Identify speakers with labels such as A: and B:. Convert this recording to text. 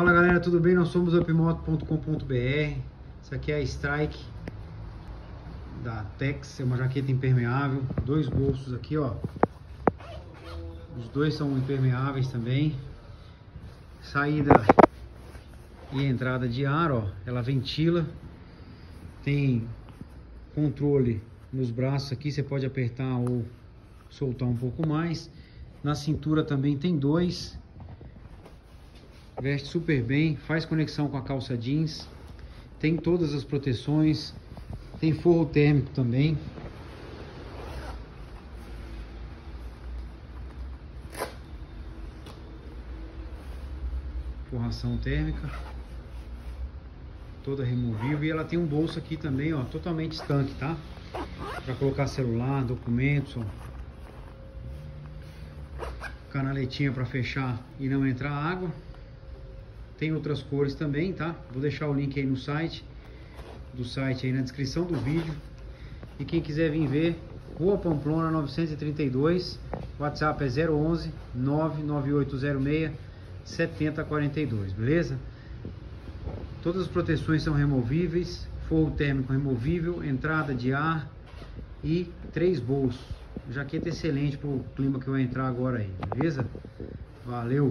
A: Fala galera, tudo bem? Nós somos upmoto.com.br Isso aqui é a Strike da Tex, é uma jaqueta impermeável. Dois bolsos aqui, ó. Os dois são impermeáveis também. Saída e entrada de ar, ó. Ela ventila Tem controle nos braços aqui. Você pode apertar ou soltar um pouco mais. Na cintura também tem dois Veste super bem, faz conexão com a calça jeans. Tem todas as proteções. Tem forro térmico também. Forração térmica. Toda removível. E ela tem um bolso aqui também, ó, totalmente estanque, tá? Para colocar celular, documentos, ó. Canaletinha para fechar e não entrar água. Tem outras cores também, tá? Vou deixar o link aí no site, do site aí na descrição do vídeo. E quem quiser vir ver, Rua Pamplona 932, WhatsApp é 011 99806 7042, beleza? Todas as proteções são removíveis, forro térmico removível, entrada de ar e três bolsos. Jaqueta excelente para o clima que vai entrar agora aí, beleza? Valeu!